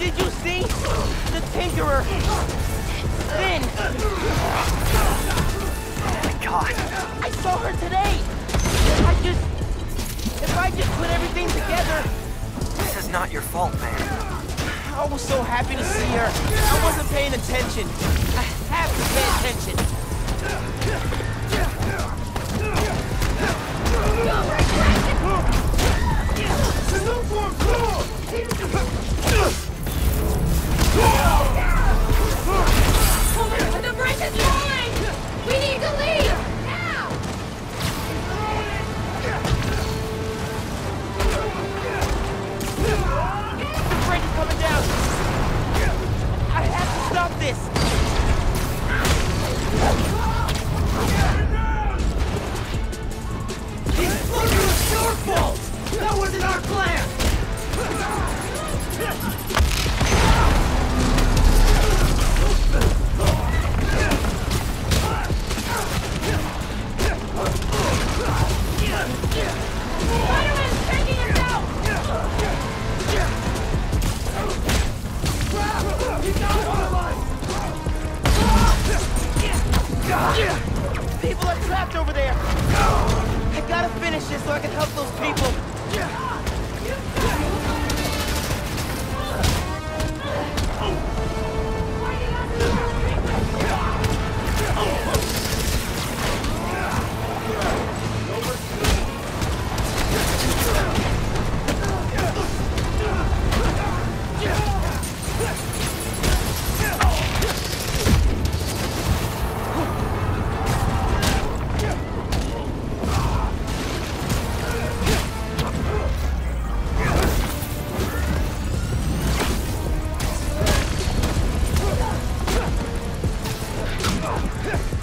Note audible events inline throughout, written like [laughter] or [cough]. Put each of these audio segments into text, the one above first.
Did you see? The Tinkerer! Phin! Oh my god. I saw her today! I just... If I just put everything together... This is not your fault, man. I was so happy to see her. I wasn't paying attention. I have to pay attention. The People are trapped over there. I gotta finish this so I can help those people. Oh [laughs]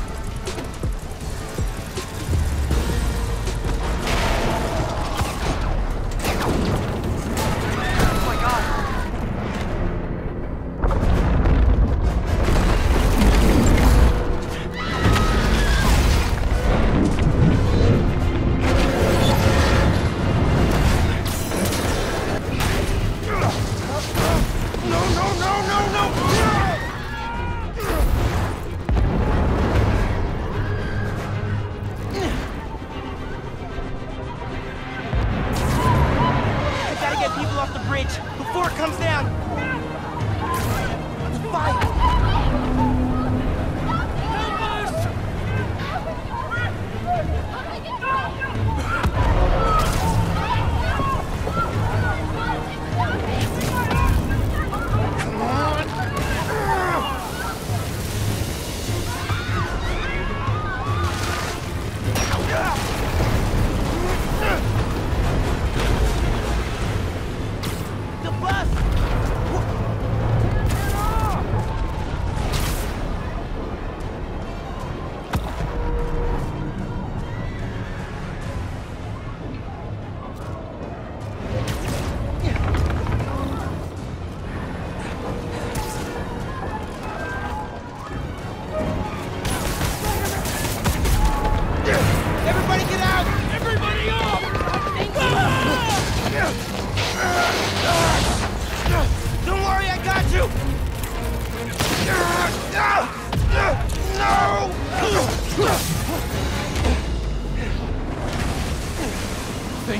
Thank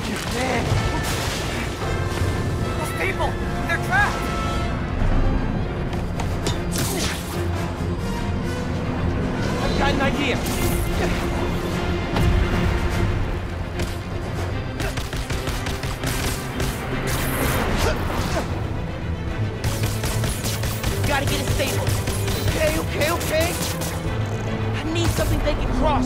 you. Those people! They're trapped! I've got an idea. Something they can cross.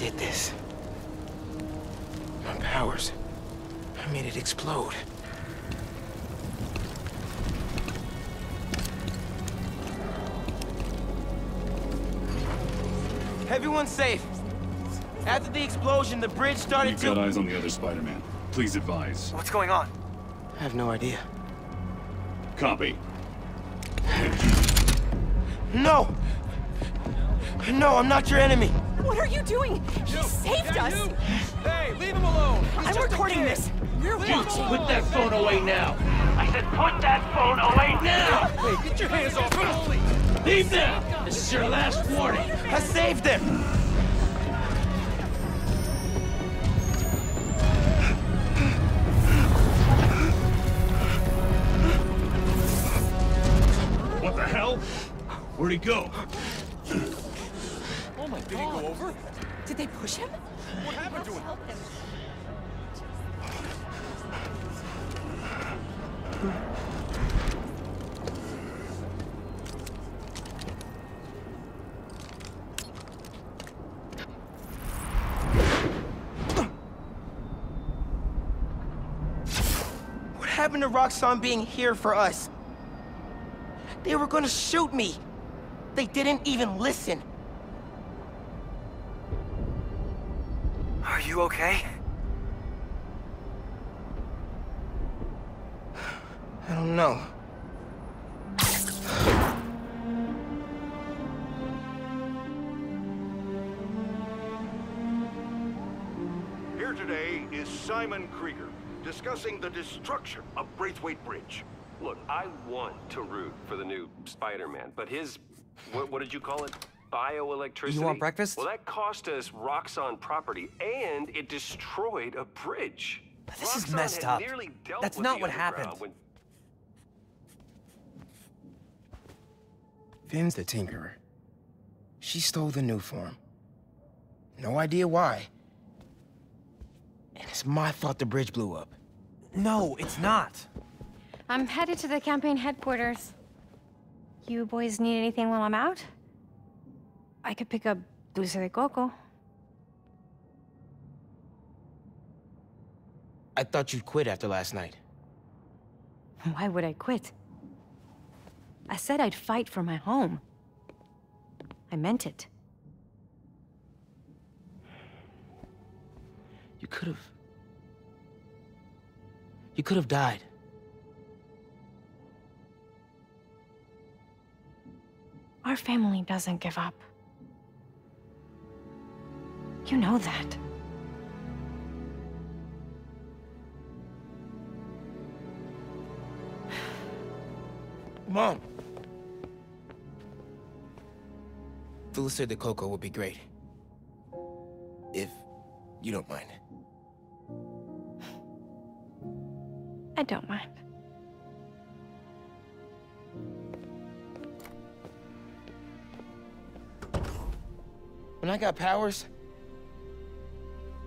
Did this. My powers. I made it explode. Everyone's safe. After the explosion, the bridge started You've to... got eyes on the other Spider-Man. Please advise. What's going on? I have no idea. Copy. No! No, I'm not your enemy. What are you doing? He saved us! Hey, leave him alone! I'm recording this! We're watching! Put that phone away now. I said put that phone away now. Hey, get your hands off him! Leave now. This is your last warning. I saved him! What the hell? Where'd he go? Oh my Did he go over? Oh. Did they push him? What happened to him? What happened to Roxxon being here for us? They were gonna shoot me. They didn't even listen. You okay? I don't know. Here today is Simon Krieger, discussing the destruction of Braithwaite Bridge. Look, I want to root for the new Spider-Man, but his, what, what did you call it? Bioelectricity? You want breakfast? Well, that cost us Roxxon property, and it destroyed a bridge. But This is messed up. nearly dealt That's with not the what happened. When... Phin's the Tinkerer. She stole the Nuform. No idea why. And it's my fault the bridge blew up. No, it's not. I'm headed to the campaign headquarters. You boys need anything while I'm out? I could pick up dulce de coco. I thought you'd quit after last night. Why would I quit? I said I'd fight for my home. I meant it. You could have. You could have died. Our family doesn't give up. You know that. Mom. Dulce de coco would be great. If you don't mind. I don't mind. When I got powers,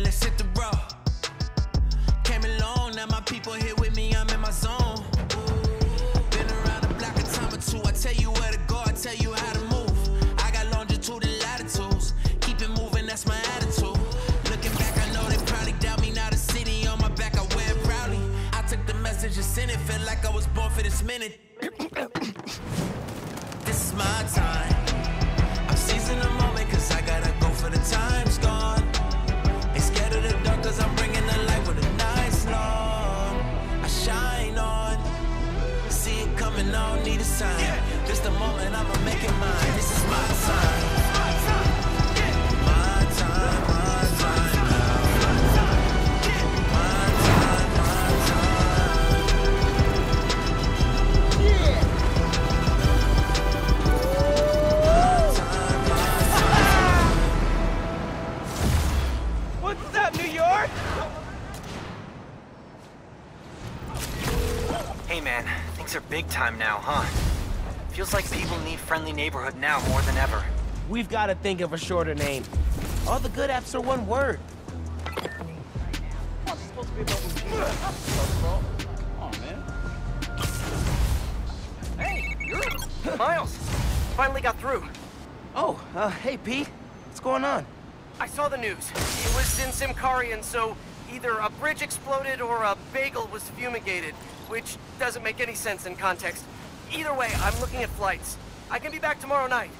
Position, let's hit the road. Came along, now my people here with me, I'm in my zone. Been around the block a time or two. I tell you where to go, I tell you how to move. I got longitude and latitudes. Keep it moving, that's my attitude. Looking back, I know they probably doubt me. Now the city on my back, I wear it proudly. I took the message and sent it, felt like I was born for this minute. I'ma make it mine. People need friendly neighborhood now more than ever. We've got to think of a shorter name. All the good apps are one word. Hey, Miles, finally got through. Oh, uh, hey, Pete. What's going on? I saw the news. It was in Symkarian, so either a bridge exploded or a bagel was fumigated, which doesn't make any sense in context. Either way, I'm looking at flights. I can be back tomorrow night.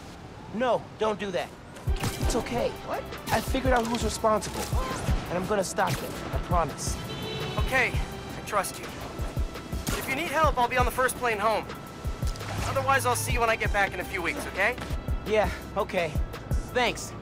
No, don't do that. It's okay. What? I figured out who's responsible. And I'm gonna stop them. I promise. Okay, I trust you. If you need help, I'll be on the first plane home. Otherwise, I'll see you when I get back in a few weeks, okay? Yeah, okay. Thanks.